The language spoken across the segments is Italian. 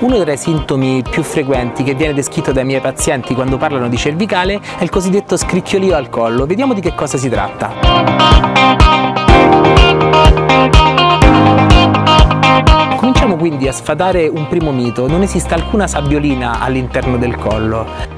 Uno tra i sintomi più frequenti che viene descritto dai miei pazienti quando parlano di cervicale è il cosiddetto scricchiolio al collo. Vediamo di che cosa si tratta. Cominciamo quindi a sfatare un primo mito, non esiste alcuna sabbiolina all'interno del collo.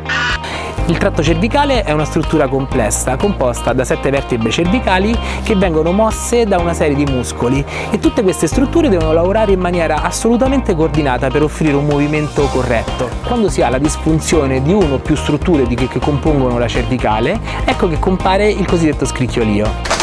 Il tratto cervicale è una struttura complessa composta da sette vertebre cervicali che vengono mosse da una serie di muscoli e tutte queste strutture devono lavorare in maniera assolutamente coordinata per offrire un movimento corretto. Quando si ha la disfunzione di uno o più strutture che compongono la cervicale, ecco che compare il cosiddetto scricchiolio.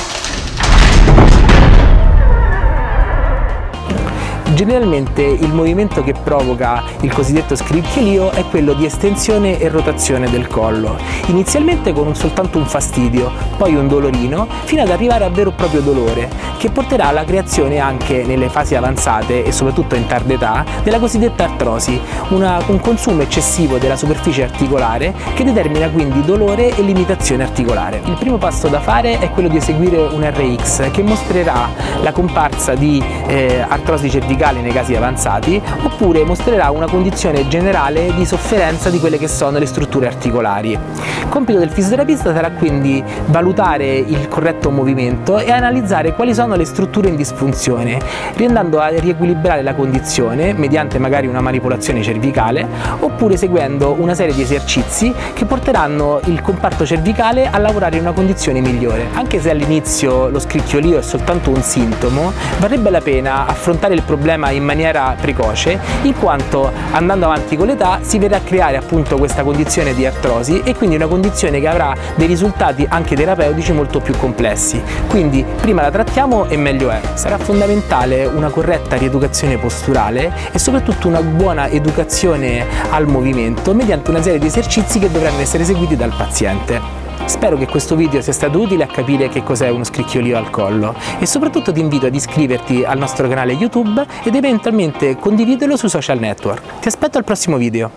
Generalmente il movimento che provoca il cosiddetto scricchiolio è quello di estensione e rotazione del collo, inizialmente con soltanto un fastidio, poi un dolorino, fino ad arrivare a vero e proprio dolore, che porterà alla creazione anche nelle fasi avanzate e soprattutto in tarda età della cosiddetta artrosi, una, un consumo eccessivo della superficie articolare che determina quindi dolore e limitazione articolare. Il primo passo da fare è quello di eseguire un RX che mostrerà la comparsa di eh, artrosi cervicali medicale nei casi avanzati oppure mostrerà una condizione generale di sofferenza di quelle che sono le strutture articolari. Il compito del fisioterapista sarà quindi valutare il corretto movimento e analizzare quali sono le strutture in disfunzione, riandando a riequilibrare la condizione mediante magari una manipolazione cervicale oppure seguendo una serie di esercizi che porteranno il comparto cervicale a lavorare in una condizione migliore. Anche se all'inizio lo scricchiolio è soltanto un sintomo, varrebbe la pena affrontare il problema problema in maniera precoce in quanto andando avanti con l'età si verrà a creare appunto questa condizione di artrosi e quindi una condizione che avrà dei risultati anche terapeutici molto più complessi. Quindi prima la trattiamo e meglio è. Sarà fondamentale una corretta rieducazione posturale e soprattutto una buona educazione al movimento mediante una serie di esercizi che dovranno essere eseguiti dal paziente Spero che questo video sia stato utile a capire che cos'è uno scricchiolio al collo e soprattutto ti invito ad iscriverti al nostro canale YouTube ed eventualmente condividerlo sui social network. Ti aspetto al prossimo video.